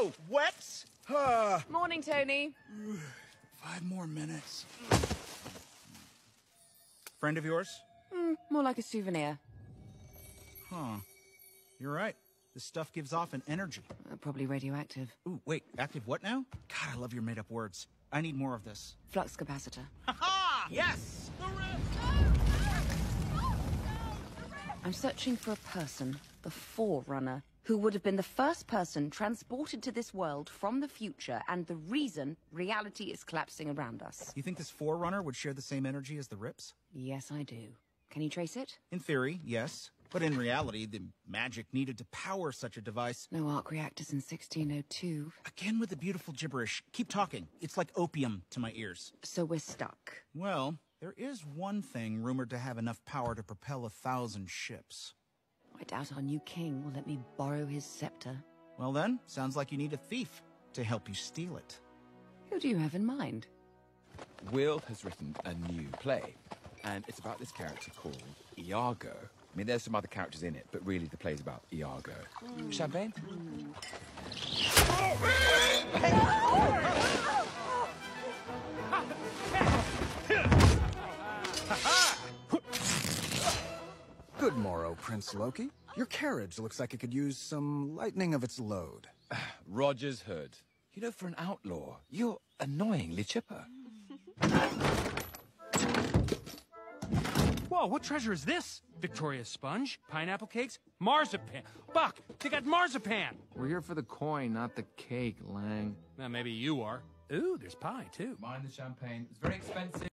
Whoa, wet? Uh, Morning, Tony. five more minutes. Friend of yours? Mm, more like a souvenir. Huh. You're right. This stuff gives off an energy. Uh, probably radioactive. Ooh, wait, active what now? God, I love your made-up words. I need more of this. Flux capacitor. Ha-ha! Yes! I'm searching for a person, the Forerunner, who would have been the first person transported to this world from the future and the reason reality is collapsing around us. You think this Forerunner would share the same energy as the Rips? Yes, I do. Can you trace it? In theory, yes. But in reality, the magic needed to power such a device. No arc reactors in 1602. Again with the beautiful gibberish. Keep talking. It's like opium to my ears. So we're stuck. Well, there is one thing rumored to have enough power to propel a thousand ships. I doubt our new king will let me borrow his scepter. Well then, sounds like you need a thief to help you steal it. Who do you have in mind? Will has written a new play, and it's about this character called Iago. I mean, there's some other characters in it, but really the play's about Iago. Hmm. Champagne? Hmm. Good morrow, Prince Loki. Your carriage looks like it could use some lightening of its load. Roger's Hood. You know, for an outlaw, you're annoyingly chipper. Whoa, what treasure is this? Victoria sponge? Pineapple cakes? Marzipan? Buck, they got marzipan! We're here for the coin, not the cake, Lang. Well, maybe you are. Ooh, there's pie, too. Mind the champagne. It's very expensive.